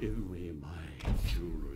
Give me my jewelry.